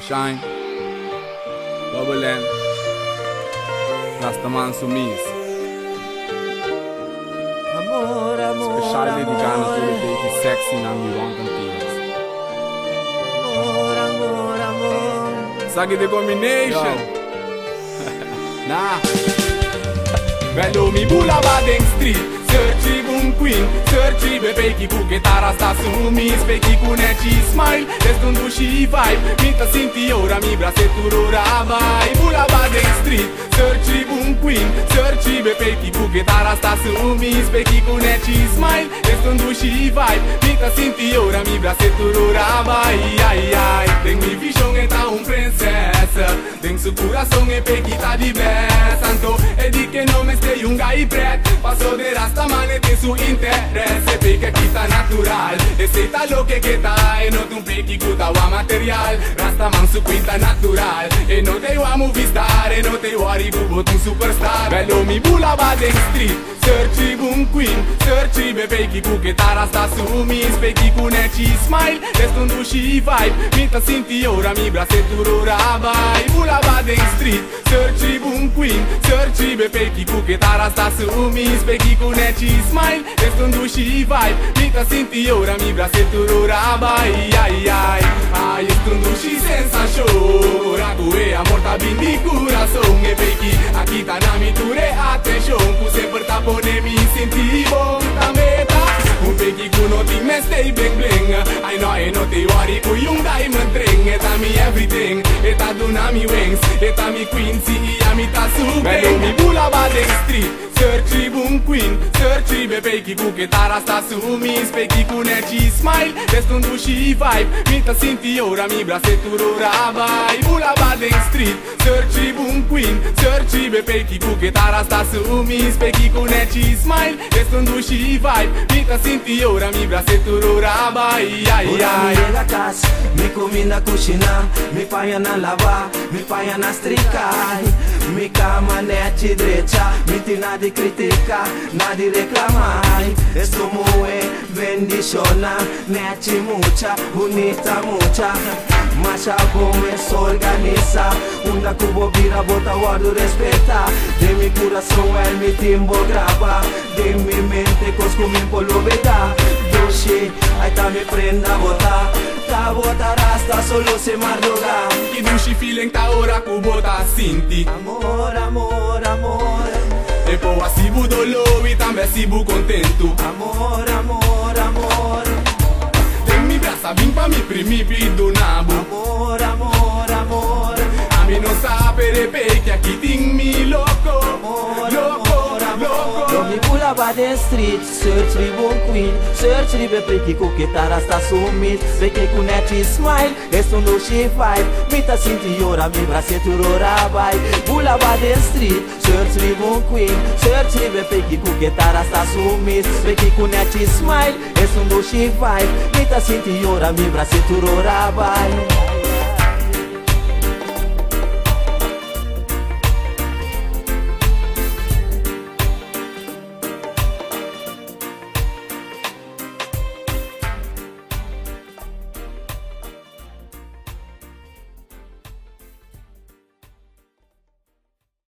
shine bubble Double M, Rastaman Sumis. Speciale dedicano a tutti quei sexy non mi vogliono continuous. Saghi the combination! nah! Velho mi bula Baden Street Searchi un queen Searchi pe pechi cu chitarra sta su mi Spechi cu neci smile Destundu și vibe. Minta sinti ora mi braseturora vai Bula Badeng Trebuie pe cu dar asta sunt umis Pe chicunet și smile. Restându-și vibe Mica sunt eu, mi vrea se turura Vai, ai, ai. Tem mi vision e tá un princesa Tem su coração e pequita de Então é de que não me stei um gai pret. Passou de rasta mane tem su interesse Peca que tá natural Esteita louca que tá E não tem um pequi cu material Rasta man su quinta natural. E não tem o amo vista te uari cu bot un superstar. Bello mi bula Badeng Street. Searchi un queen Searchi be pechi cu chitarra sta su mi Spechi cu neci smile Destundu și vibe. Minta sinti ora mi braseturora vai Bula Badeng Street Searchi un queen Searchi be pechi cu chitarra sta su mi Spechi cu neci smile Destundu și vibe. Minta sinti ora mi braseturora vai Ai ai Ai stundu și senza amor tá bem de coração É bem que aqui tá na mitura atenção Por sempre tá poder me sentir bom também tá Um bem que com não tem mas tem bem bling I know I know te worry com um diamond ring É tá me everything, é tá do na me wings É tá me queen, see, é me tá super Mas não me bula badem street. Searchi un queen Searchi be pechi cu chitarra sta su mi Spechi cu neci smile Destundu și vibe. Minta sinti ora mi braseturora vai Bula Badeng Street Searchi un queen Searchi be pechi cu chitarra sta su mi Spechi cu neci smile Destundu și vibe. Minta sinti ora mi braseturora vai Ai Ora ai. mi llega a casa, mi combina cucina, mi fai na lava, mi fai na stricai Mi cama neci drecha, mi tina de criticar, nada de reclamar. Eso bendiciona, mete mucha, bonita mucha. Macha se organiza, una cubo vira, bota guardo respeta. De mi coração é mi timbo grava, de mi mente cosco mi poloveta. Doce, aí tá me prenda botar. Ta bota rasta solo se madruga. Que dulce feeling ta ora cu bota sinti. Amor, amor, amor. poa sibu dolor e também sibu contento. Amor, amor, amor. Tem me braça, vim pra me primir e do nabo Amor, amor, amor. A mim não sabe que aqui tem mil loco mi pula ba de street. Search li bon queen. Search li be preki cu chitarra sta sumit. Perché cu neci smile Esto no și vibe. Mita sinti ora mi braseturora vai Pula ba de street. Search li bon queen. Search li be preki cu chitarra sta sumit. Perché cu neci smile Esto no și vibe. Mita sinti ora mi braseturora vai